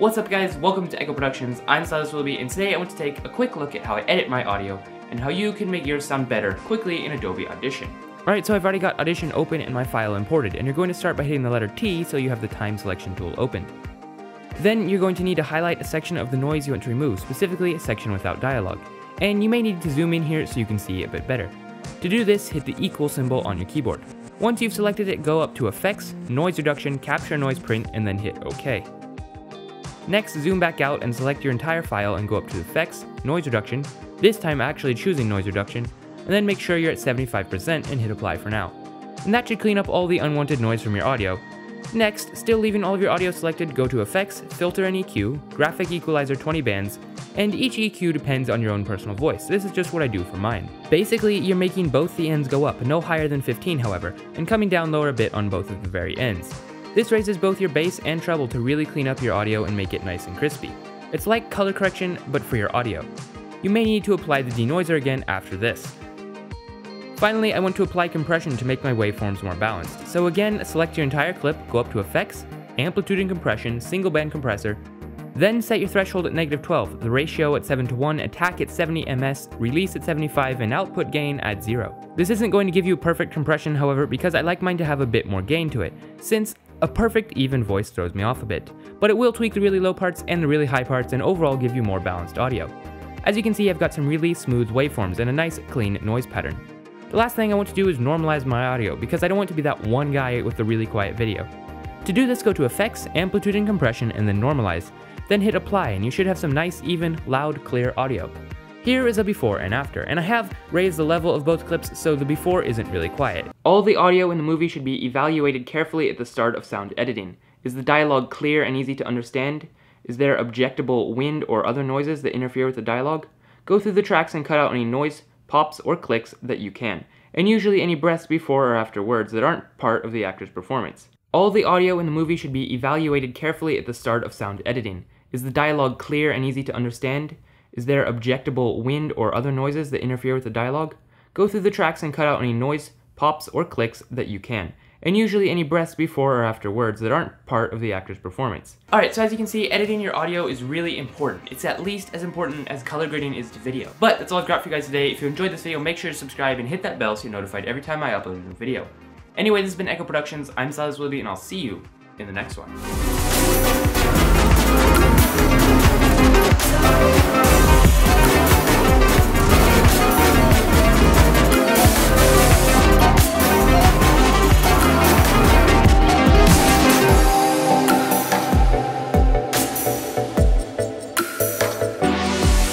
What's up guys, welcome to Echo Productions, I'm Silas Willoughby, and today I want to take a quick look at how I edit my audio and how you can make yours sound better quickly in Adobe Audition. Alright, so I've already got Audition open and my file imported, and you're going to start by hitting the letter T so you have the time selection tool open. Then you're going to need to highlight a section of the noise you want to remove, specifically a section without dialogue. And you may need to zoom in here so you can see a bit better. To do this, hit the equal symbol on your keyboard. Once you've selected it, go up to Effects, Noise Reduction, Capture Noise Print, and then hit OK. Next, zoom back out and select your entire file and go up to Effects, Noise Reduction, this time actually choosing Noise Reduction, and then make sure you're at 75% and hit Apply for now. And that should clean up all the unwanted noise from your audio. Next, still leaving all of your audio selected, go to Effects, Filter and EQ, Graphic Equalizer 20 bands, and each EQ depends on your own personal voice. This is just what I do for mine. Basically, you're making both the ends go up, no higher than 15 however, and coming down lower a bit on both of the very ends. This raises both your bass and treble to really clean up your audio and make it nice and crispy. It's like color correction, but for your audio. You may need to apply the denoiser again after this. Finally, I want to apply compression to make my waveforms more balanced. So again, select your entire clip, go up to Effects, Amplitude and Compression, Single Band Compressor, then set your threshold at negative 12, the ratio at 7 to 1, attack at 70 ms, release at 75, and output gain at 0. This isn't going to give you perfect compression however because I like mine to have a bit more gain to it, since a perfect even voice throws me off a bit, but it will tweak the really low parts and the really high parts and overall give you more balanced audio. As you can see I've got some really smooth waveforms and a nice clean noise pattern. The last thing I want to do is normalize my audio because I don't want to be that one guy with a really quiet video. To do this go to Effects, Amplitude and Compression and then Normalize, then hit Apply and you should have some nice even, loud, clear audio. Here is a before and after, and I have raised the level of both clips so the before isn't really quiet. All the audio in the movie should be evaluated carefully at the start of sound editing. Is the dialogue clear and easy to understand? Is there objectable wind or other noises that interfere with the dialogue? Go through the tracks and cut out any noise, pops, or clicks that you can, and usually any breaths before or after words that aren't part of the actor's performance. All the audio in the movie should be evaluated carefully at the start of sound editing. Is the dialogue clear and easy to understand? Is there objectable wind or other noises that interfere with the dialogue? Go through the tracks and cut out any noise, pops, or clicks that you can, and usually any breaths before or after words that aren't part of the actor's performance. Alright, so as you can see, editing your audio is really important. It's at least as important as color grading is to video. But that's all I've got for you guys today. If you enjoyed this video, make sure to subscribe and hit that bell so you're notified every time I upload a new video. Anyway, this has been Echo Productions, I'm Silas Willoughby, and I'll see you in the next one.